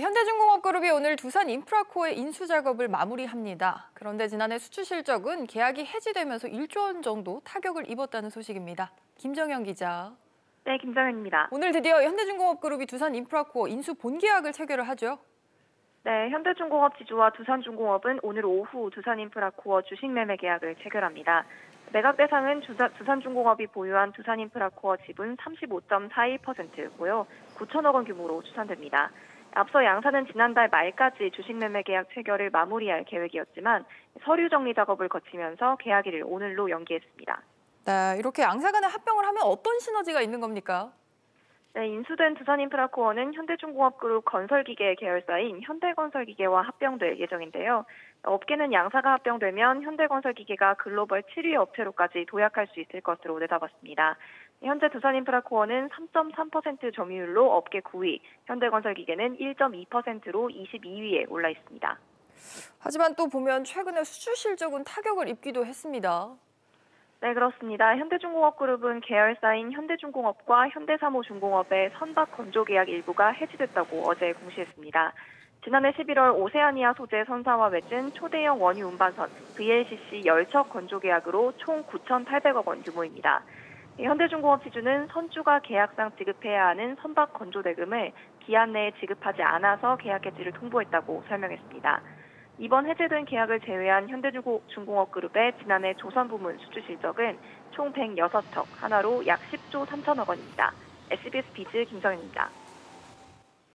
현대중공업그룹이 오늘 두산 인프라코어의 인수 작업을 마무리합니다. 그런데 지난해 수출 실적은 계약이 해지되면서 1조 원 정도 타격을 입었다는 소식입니다. 김정현 기자. 네, 김정현입니다. 오늘 드디어 현대중공업그룹이 두산 인프라코어 인수 본계약을 체결을 하죠. 네, 현대중공업 지주와 두산중공업은 오늘 오후 두산인프라코어 주식 매매 계약을 체결합니다. 매각 대상은 두산 중공업이 보유한 두산인프라코어 지분 35.41%고요. 9천억 원 규모로 추산됩니다. 앞서 양사는 지난달 말까지 주식 매매 계약 체결을 마무리할 계획이었지만 서류 정리 작업을 거치면서 계약일을 오늘로 연기했습니다. 네, 이렇게 양사 간의 합병을 하면 어떤 시너지가 있는 겁니까? 네, 인수된 두산인프라코어는 현대중공업그룹 건설기계 계열사인 현대건설기계와 합병될 예정인데요. 업계는 양사가 합병되면 현대건설기계가 글로벌 7위 업체로까지 도약할 수 있을 것으로 내다봤습니다. 현재 두산인프라코어는 3.3% 점유율로 업계 9위, 현대건설기계는 1.2%로 22위에 올라 있습니다. 하지만 또 보면 최근에 수출 실적은 타격을 입기도 했습니다. 네, 그렇습니다. 현대중공업그룹은 계열사인 현대중공업과 현대사모중공업의 선박 건조 계약 일부가 해지됐다고 어제 공시했습니다. 지난해 11월 오세아니아 소재 선사와 맺은 초대형 원유 운반선 VLCC 열척 건조 계약으로 총 9,800억 원 규모입니다. 현대중공업 지주는 선주가 계약상 지급해야 하는 선박 건조 대금을 기한 내에 지급하지 않아서 계약 해지를 통보했다고 설명했습니다. 이번 해제된 계약을 제외한 현대중공업 그룹의 지난해 조선 부문 수출 실적은 총 106척, 하나로 약 10조 3천억 원입니다. SBS 비즈 김성현입니다.